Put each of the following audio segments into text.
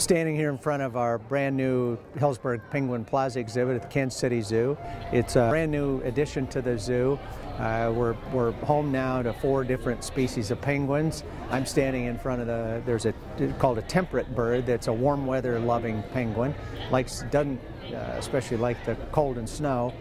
standing here in front of our brand new Helzberg Penguin Plaza exhibit at the Kansas City Zoo. It's a brand new addition to the zoo. Uh, we're, we're home now to four different species of penguins. I'm standing in front of the, there's a, called a temperate bird that's a warm weather loving penguin. Likes, doesn't uh, especially like the cold and snow.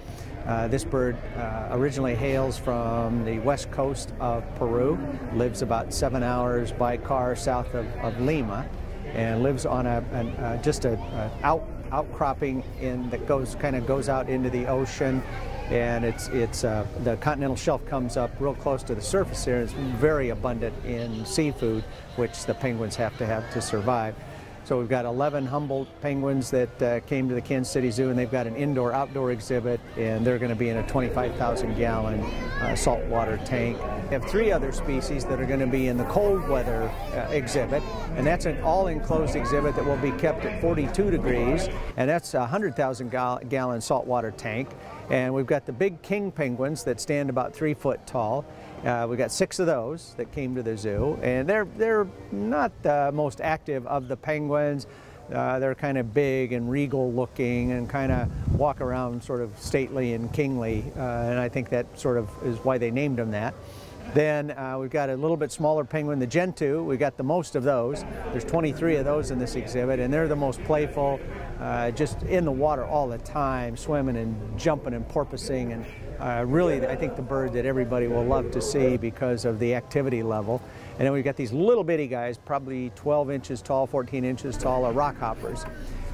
Uh, this bird uh, originally hails from the west coast of Peru, lives about seven hours by car south of, of Lima and lives on a, an, uh, just a, a, out, outcropping in that goes kind of goes out into the ocean and it's it's uh, the continental shelf comes up real close to the surface there. It's very abundant in seafood, which the penguins have to have to survive. So we've got 11 Humboldt penguins that uh, came to the Kansas City Zoo, and they've got an indoor-outdoor exhibit, and they're going to be in a 25,000-gallon uh, saltwater tank. We have three other species that are going to be in the cold weather uh, exhibit, and that's an all-enclosed exhibit that will be kept at 42 degrees, and that's a 100,000-gallon saltwater tank. And we've got the big king penguins that stand about three foot tall. Uh, we got six of those that came to the zoo, and they're they're not the most active of the penguins. Uh, they're kind of big and regal looking and kind of walk around sort of stately and kingly, uh, and I think that sort of is why they named them that. Then uh, we've got a little bit smaller penguin, the Gentoo. We've got the most of those. There's 23 of those in this exhibit, and they're the most playful, uh, just in the water all the time, swimming and jumping and porpoising. And uh, really, I think the bird that everybody will love to see because of the activity level. And then we've got these little bitty guys, probably 12 inches tall, 14 inches tall, are rock hoppers.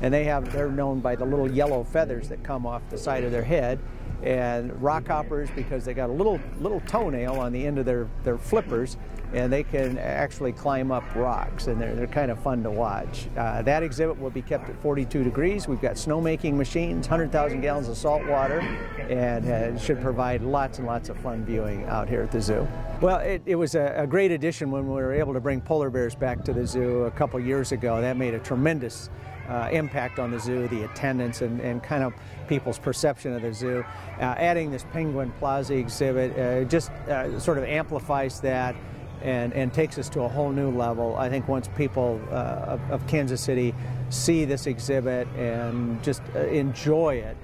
And they have, they're known by the little yellow feathers that come off the side of their head and rockhoppers because they got a little little toenail on the end of their, their flippers and they can actually climb up rocks and they're, they're kind of fun to watch. Uh, that exhibit will be kept at 42 degrees. We've got snowmaking machines, 100,000 gallons of salt water and uh, should provide lots and lots of fun viewing out here at the zoo. Well, it, it was a, a, great addition when we were able to bring polar bears back to the zoo a couple years ago. That made a tremendous uh, impact on the zoo, the attendance, and, and kind of people's perception of the zoo. Uh, adding this Penguin Plaza exhibit uh, just uh, sort of amplifies that and, and takes us to a whole new level. I think once people uh, of, of, Kansas City see this exhibit and just uh, enjoy it,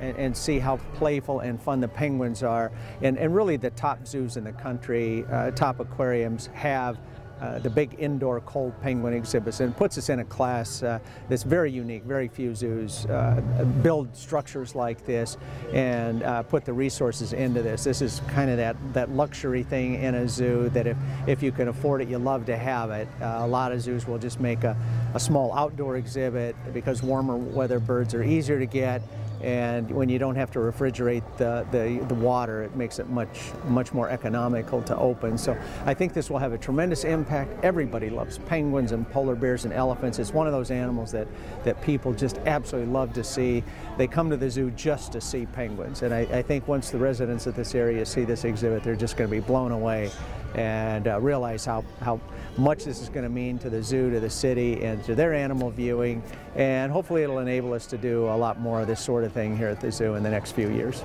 and, and, see how playful and fun the penguins are. And, and really the top zoos in the country, top aquariums have uh, the big indoor cold penguin exhibits and puts us in a class uh, that's very unique. Very few zoos uh, build structures like this and uh, put the resources into this. This is kind of that, that luxury thing in a zoo that if, if you can afford it, you love to have it. Uh, a lot of zoos will just make a, a small outdoor exhibit because warmer weather birds are easier to get and when you don't have to refrigerate the, the, the, water, it makes it much, much more economical to open. So I think this will have a tremendous impact. Everybody loves penguins and polar bears and elephants. It's one of those animals that, that people just absolutely love to see. They come to the zoo just to see penguins. And I, I think once the residents of this area see this exhibit, they're just going to be blown away and uh, realize how, how much this is going to mean to the zoo, to the city, and to their animal viewing. And hopefully it'll enable us to do a lot more of this sort of thing here at the zoo in the next few years.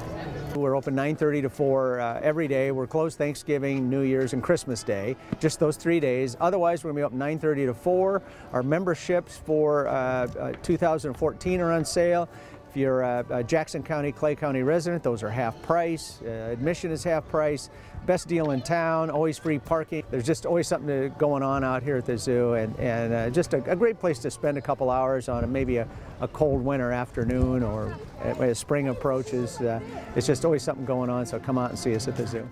We're open 9.30 to 4 uh, every day. We're closed Thanksgiving, New Year's, and Christmas Day, just those three days. Otherwise, we're going to be open 9.30 to 4. Our memberships for uh, uh 2014 are on sale. If you're a, a, Jackson County, Clay County resident, those are half price. Uh, admission is half price. Best deal in town, always free parking. There's just always something to, going on out here at the zoo and, and uh, just a, a, great place to spend a couple hours on maybe a, a, cold winter afternoon or as spring approaches. Uh, it's just always something going on, so come out and see us at the zoo.